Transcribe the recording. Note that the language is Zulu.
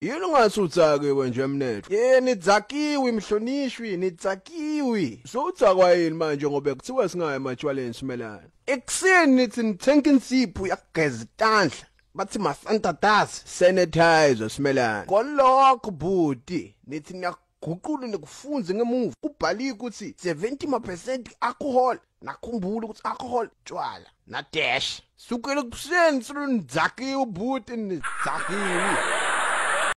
Yini ungasutsa-ke wenje mnetho? Ye nidzakiwe mhlonishwi, nidzakiwe. Sowudzakwa yini manje ngoba kuthiwa singayo ematshwaleni simelana? Ekuseni nithi nithenke insipho yakugeza itandla. bathi masantatas sanitizer simelana kolokho bhuti nithi niyaguqula nikufunze ngemuva kubhalike ukuthi 70% alcohol nakhumbula ukuthi alcohol tshwala na dash sukela kuseni silonidzakiwe ubhuti nidzakiwe